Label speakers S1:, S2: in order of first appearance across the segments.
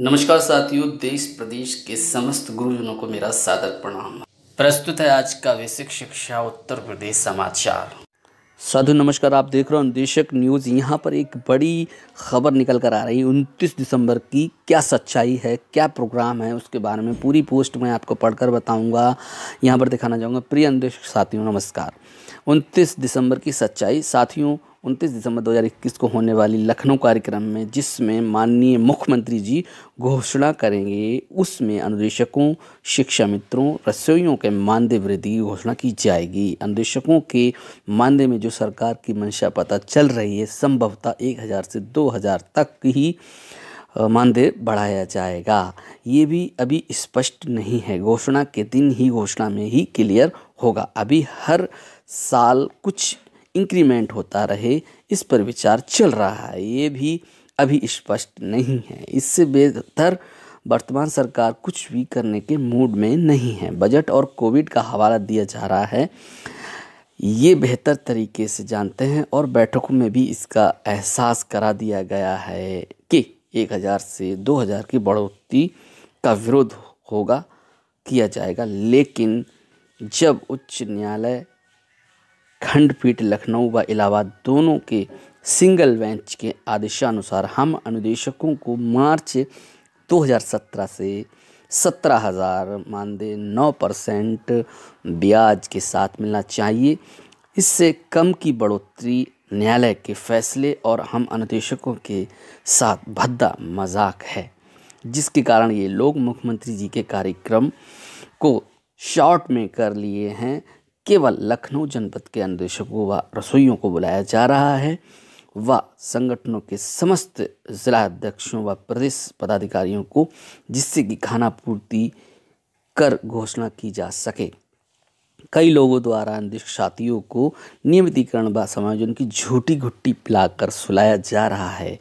S1: नमस्कार साथियों, देश, प्रदेश के समस्त गुरुजनों को मेरा सादर प्रणाम। प्रस्तुत है आज का बेसिक शिक्षा, उत्तर प्रदेश समाचार। साधु, नमस्कार, आप देख रहे हो निदेशक न्यूज़। यहाँ पर एक बड़ी खबर निकल कर आ रही है, उनतीस दिसंबर की क्या सच्चाई है, क्या प्रोग्राम है, उसके बारे में पूरी पोस्ट मैं आपको पढ़कर बताऊँगा। यहाँ पर दिखाना चाहूँगा प्रिय निदेशक साथियों, नमस्कार। उनतीस दिसंबर की सच्चाई। साथियों, उनतीस दिसंबर 2021 को होने वाली लखनऊ कार्यक्रम में, जिसमें माननीय मुख्यमंत्री जी घोषणा करेंगे, उसमें अनुदेशकों शिक्षा मित्रों रसोइयों के मानदेय वृद्धि की घोषणा की जाएगी। अनुदेशकों के मानदेय में जो सरकार की मंशा पता चल रही है, संभवतः एक हज़ार से दो हज़ार तक ही मानदेय बढ़ाया जाएगा। ये भी अभी स्पष्ट नहीं है। घोषणा के दिन ही घोषणा में ही क्लियर होगा। अभी हर साल कुछ इंक्रीमेंट होता रहे, इस पर विचार चल रहा है। ये भी अभी स्पष्ट नहीं है। इससे बेहतर वर्तमान सरकार कुछ भी करने के मूड में नहीं है। बजट और कोविड का हवाला दिया जा रहा है। ये बेहतर तरीके से जानते हैं और बैठकों में भी इसका एहसास करा दिया गया है कि एक हज़ार से दो हज़ार की बढ़ोतरी का विरोध होगा, किया जाएगा। लेकिन जब उच्च न्यायालय खंडपीठ, लखनऊ व इलाहाबाद दोनों के सिंगल बेंच के आदेशानुसार हम अनुदेशकों को मार्च 2017 से सत्रह हज़ार मानदेय नौ परसेंट ब्याज के साथ मिलना चाहिए। इससे कम की बढ़ोतरी न्यायालय के फैसले और हम अनुदेशकों के साथ भद्दा मज़ाक है, जिसके कारण ये लोग मुख्यमंत्री जी के कार्यक्रम को शॉर्ट में कर लिए हैं। केवल लखनऊ जनपद के अन्वेषकों व रसोइयों को बुलाया जा रहा है व संगठनों के समस्त जिला अध्यक्षों व प्रदेश पदाधिकारियों को जिससे कि खाना पूर्ति कर घोषणा की जा सके। कई लोगों द्वारा साथियों को नियमितीकरण व समायोजन की झूठी घुट्टी पिलाकर सुलाया जा रहा है।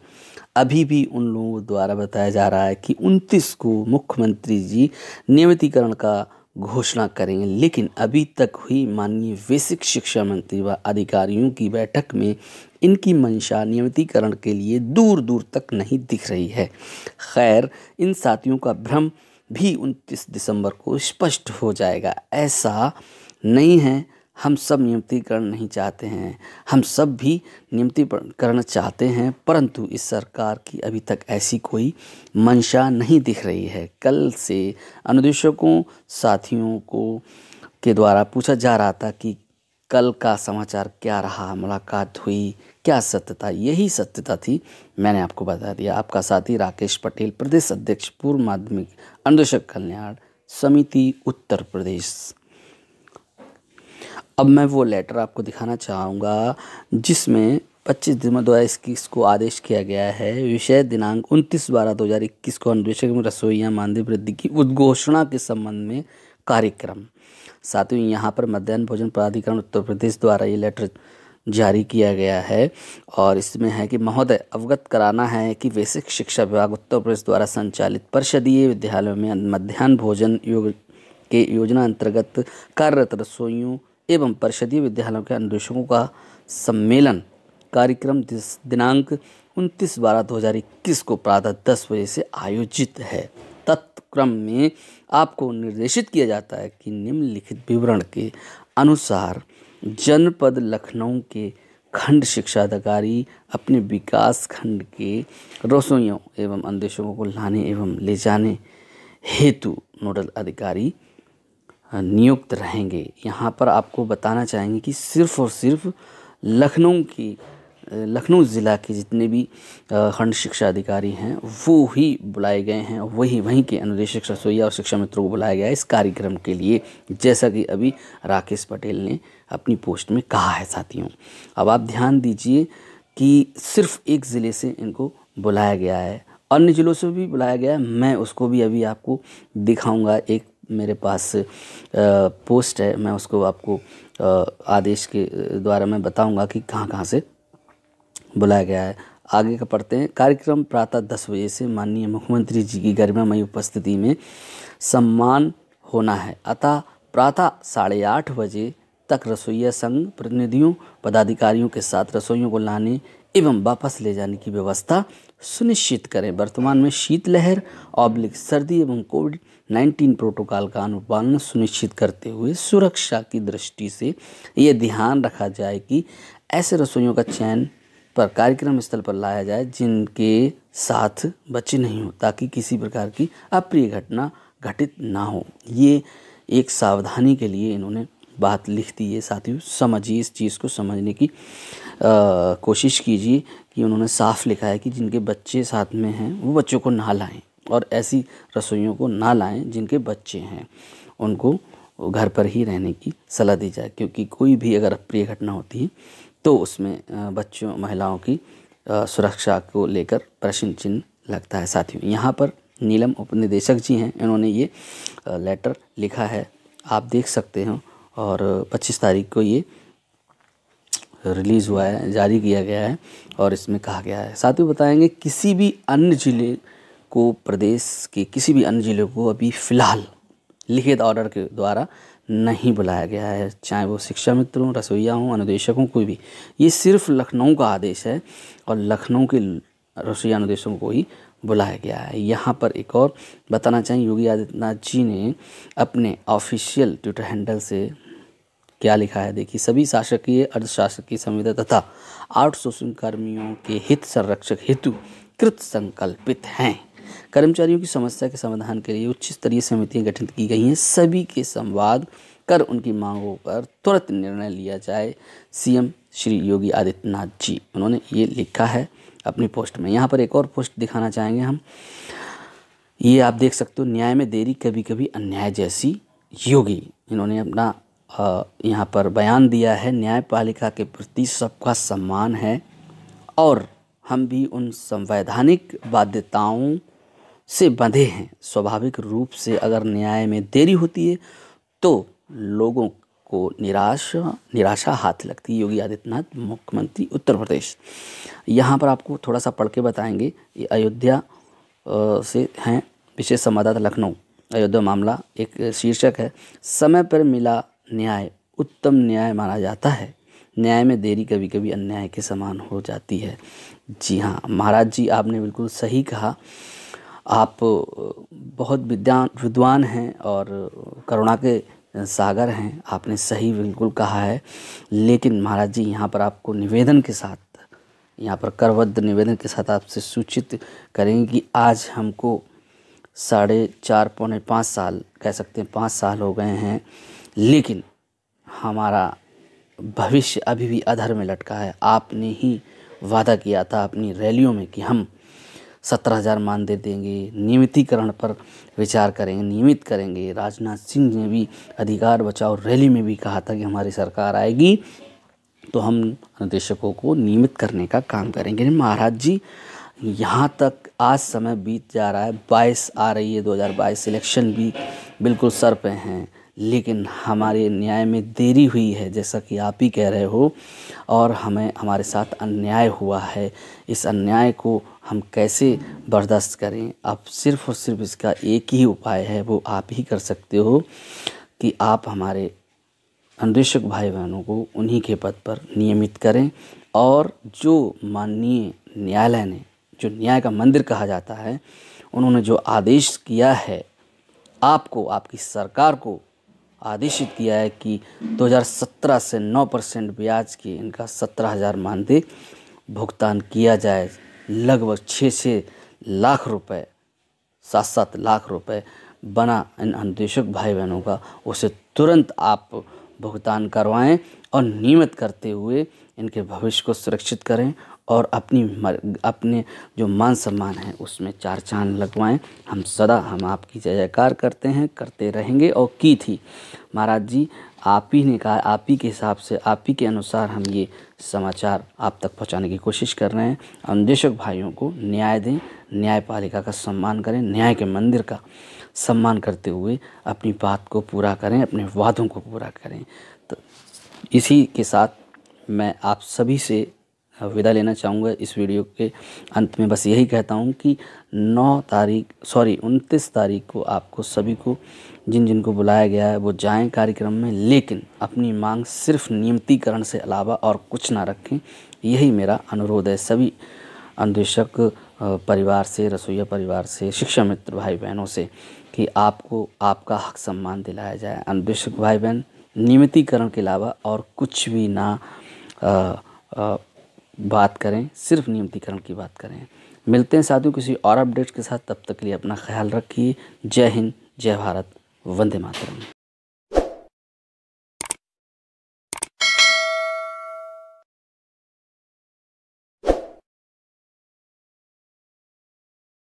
S1: अभी भी उन लोगों द्वारा बताया जा रहा है कि 29 को मुख्यमंत्री जी नियमितीकरण का घोषणा करेंगे। लेकिन अभी तक हुई माननीय बेसिक शिक्षा मंत्री व अधिकारियों की बैठक में इनकी मंशा नियमितीकरण के लिए दूर दूर तक नहीं दिख रही है। खैर, इन साथियों का भ्रम भी 29 दिसंबर को स्पष्ट हो जाएगा। ऐसा नहीं है हम सब नियमितीकरण नहीं चाहते हैं। हम सब भी नियमितीकरण चाहते हैं, परंतु इस सरकार की अभी तक ऐसी कोई मंशा नहीं दिख रही है। कल से अनुदेशकों, साथियों को के द्वारा पूछा जा रहा था कि कल का समाचार क्या रहा, मुलाकात हुई, क्या सत्यता? यही सत्यता थी, मैंने आपको बता दिया। आपका साथी राकेश पटेल, प्रदेश अध्यक्ष, पूर्व माध्यमिक अनुदेशक कल्याण समिति, उत्तर प्रदेश। अब मैं वो लेटर आपको दिखाना चाहूँगा, जिसमें 25 दिसंबर दो हज़ार इक्कीस को आदेश किया गया है। विषय दिनांक 29 बारह दो हज़ार इक्कीस को अन्वेषक में रसोईया मानदेय वृद्धि की उद्घोषणा के संबंध में कार्यक्रम। साथ ही यहाँ पर मध्यान्ह भोजन प्राधिकरण उत्तर प्रदेश द्वारा ये लेटर जारी किया गया है और इसमें है कि महोदय, अवगत कराना है कि बेसिक शिक्षा विभाग उत्तर प्रदेश द्वारा संचालित परिषदीय विद्यालयों में मध्यान्ह भोजन योग के योजना अंतर्गत कार्यरत रसोइयों एवं परिषदीय विद्यालयों के अनुदेशकों का सम्मेलन कार्यक्रम दिनांक उनतीस बारह दो हज़ार इक्कीस को प्रातः दस बजे से आयोजित है। तत्क्रम में आपको निर्देशित किया जाता है कि निम्नलिखित विवरण के अनुसार जनपद लखनऊ के खंड शिक्षा अधिकारी अपने विकास खंड के रसोइयों एवं अन्वेषकों को लाने एवं ले जाने हेतु नोडल अधिकारी नियुक्त रहेंगे। यहाँ पर आपको बताना चाहेंगे कि सिर्फ़ और सिर्फ़ लखनऊ की, लखनऊ ज़िला के जितने भी खंड शिक्षा अधिकारी हैं, वो ही बुलाए गए हैं। वही, वहीं के अनुदेशक रसोईया और शिक्षा मित्रों को बुलाया गया है इस कार्यक्रम के लिए, जैसा कि अभी राकेश पटेल ने अपनी पोस्ट में कहा है, साथियों। अब आप ध्यान दीजिए कि सिर्फ़ एक ज़िले से इनको बुलाया गया है। अन्य ज़िलों से भी बुलाया गया है। मैं उसको भी अभी आपको दिखाऊँगा एक मेरे पास पोस्ट है। मैं उसको आपको आदेश के द्वारा मैं बताऊँगा कि कहाँ कहाँ से बुलाया गया है। आगे का पढ़ते हैं। कार्यक्रम प्रातः दस बजे से माननीय मुख्यमंत्री जी की गरिमामयी उपस्थिति में सम्मान होना है। अतः प्रातः साढ़े आठ बजे तक रसोईया संघ, प्रतिनिधियों, पदाधिकारियों के साथ रसोइयों को लाने एवं वापस ले जाने की व्यवस्था सुनिश्चित करें। वर्तमान में शीतलहर ऑब्लिक सर्दी एवं कोविड 19 प्रोटोकॉल का अनुपालन सुनिश्चित करते हुए सुरक्षा की दृष्टि से ये ध्यान रखा जाए कि ऐसे रसोइयों का चयन पर कार्यक्रम स्थल पर लाया जाए जिनके साथ बच्चे नहीं हो, ताकि किसी प्रकार की अप्रिय घटना घटित ना हो। ये एक सावधानी के लिए इन्होंने बात लिख दी है। साथियों समझिए इस चीज़ को समझने की आ, कोशिश कीजिए कि उन्होंने साफ़ लिखा है कि जिनके बच्चे साथ में हैं वो बच्चों को ना लाएँ और ऐसी रसोइयों को ना लाएँ जिनके बच्चे हैं। उनको घर पर ही रहने की सलाह दी जाए क्योंकि कोई भी अगर अप्रिय घटना होती है तो उसमें बच्चों महिलाओं की सुरक्षा को लेकर प्रश्न चिन्ह लगता है। साथियों यहाँ पर नीलम उपनिदेशक जी हैं। इन्होंने ये लेटर लिखा है। आप देख सकते हो और 25 तारीख को ये रिलीज़ हुआ है, जारी किया गया है और इसमें कहा गया है। साथ ही बताएँगे, किसी भी अन्य ज़िले को, प्रदेश के किसी भी अन्य ज़िले को अभी फ़िलहाल लिखित ऑर्डर के द्वारा नहीं बुलाया गया है। चाहे वो शिक्षा मित्र हों, रसोईया हों, अनुदेशकों कोई भी। ये सिर्फ़ लखनऊ का आदेश है और लखनऊ के रसोईया अनुदेशकों को ही बुलाया गया है। यहाँ पर एक और बताना चाहिए योगी आदित्यनाथ जी ने अपने ऑफिशियल ट्विटर हैंडल से क्या लिखा है? देखिए, सभी शासकीय, अर्धशासकीय संविदा तथा आउटसोर्सिंग कर्मियों के हित संरक्षक हेतु कृत संकल्पित हैं। कर्मचारियों की समस्या के समाधान के लिए उच्च स्तरीय समितियाँ गठित की गई हैं। सभी के संवाद कर उनकी मांगों पर तुरंत निर्णय लिया जाए, सीएम श्री योगी आदित्यनाथ जी। उन्होंने ये लिखा है अपनी पोस्ट में। यहाँ पर एक और पोस्ट दिखाना चाहेंगे हम। ये आप देख सकते हो, न्याय में देरी कभी कभी अन्याय जैसी योगी। इन्होंने अपना यहाँ पर बयान दिया है, न्यायपालिका के प्रति सबका सम्मान है और हम भी उन संवैधानिक बाध्यताओं से बंधे हैं। स्वाभाविक रूप से अगर न्याय में देरी होती है तो लोगों को निराश, निराशा हाथ लगती है। योगी आदित्यनाथ, मुख्यमंत्री उत्तर प्रदेश। यहाँ पर आपको थोड़ा सा पढ़ के बताएँगे, ये अयोध्या से हैं, विशेष संवाददाता लखनऊ। अयोध्या मामला एक शीर्षक है, समय पर मिला न्याय, उत्तम न्याय माना जाता है। न्याय में देरी कभी कभी अन्याय के समान हो जाती है। जी हाँ महाराज जी, आपने बिल्कुल सही कहा। आप बहुत विद्वान विद्वान हैं और करुणा के सागर हैं। आपने सही बिल्कुल कहा है। लेकिन महाराज जी, यहाँ पर आपको निवेदन के साथ, यहाँ पर करबद्ध निवेदन के साथ आपसे सूचित करेंगे कि आज हमको साढ़े चार, पौने पाँच साल, कह सकते हैं पाँच साल हो गए हैं। लेकिन हमारा भविष्य अभी भी अधर में लटका है। आपने ही वादा किया था अपनी रैलियों में कि हम सत्रह हज़ार मानदेय देंगे, नियमितीकरण पर विचार करेंगे, नियमित करेंगे। राजनाथ सिंह ने भी अधिकार बचाओ रैली में भी कहा था कि हमारी सरकार आएगी तो हम निदेशकों को नियमित करने का काम करेंगे। महाराज जी, यहाँ तक आज समय बीत जा रहा है, बाईस आ रही है 2022 इलेक्शन भी बिल्कुल सर पे हैं। लेकिन हमारे न्याय में देरी हुई है, जैसा कि आप ही कह रहे हो, और हमें, हमारे साथ अन्याय हुआ है। इस अन्याय को हम कैसे बर्दाश्त करें? अब सिर्फ़ और सिर्फ़ इसका एक ही उपाय है, वो आप ही कर सकते हो कि आप हमारे अनुदेशक भाई बहनों को उन्हीं के पद पर नियमित करें, और जो माननीय न्यायालय ने, जो न्याय का मंदिर कहा जाता है, उन्होंने जो आदेश किया है, आपको, आपकी सरकार को आदेशित किया है कि 2017 से 9 परसेंट ब्याज की इनका सत्रह हज़ार मानदेय भुगतान किया जाए। लगभग छः छः लाख रुपए सात सात लाख रुपए बना इन अनुदेशक भाई बहनों का। उसे तुरंत आप भुगतान करवाएँ और नियमित करते हुए इनके भविष्य को सुरक्षित करें और अपनी मर, अपने जो मान सम्मान है उसमें चार चाँद लगवाएँ। हम सदा हम आपकी जय जयकार करते हैं करते रहेंगे। और की थी? महाराज जी आप ही ने कहा आप ही के हिसाब से आप ही के अनुसार हम ये समाचार आप तक पहुँचाने की कोशिश कर रहे हैं। अनुदेशक भाइयों को न्याय दें न्यायपालिका का सम्मान करें न्याय के मंदिर का सम्मान करते हुए अपनी बात को पूरा करें अपने वादों को पूरा करें। तो इसी के साथ मैं आप सभी से विदा लेना चाहूँगा इस वीडियो के अंत में। बस यही कहता हूँ कि 9 तारीख, सॉरी 29 तारीख को आपको सभी को, जिन जिनको बुलाया गया है, वो जाएँ कार्यक्रम में। लेकिन अपनी मांग सिर्फ़ नियमितीकरण से अलावा और कुछ ना रखें। यही मेरा अनुरोध है सभी अन्वेषक परिवार से, रसोईया परिवार से, शिक्षा मित्र भाई बहनों से, कि आपको आपका हक सम्मान दिलाया जाए। अन्वेषक भाई बहन, नियमितीकरण के अलावा और कुछ भी ना बात करें, सिर्फ़ नियमितीकरण की बात करें। मिलते हैं साथियों किसी और अपडेट्स के साथ, तब तक के लिए अपना ख्याल रखिए। जय हिंद, जय भारत, वंदे मातरम।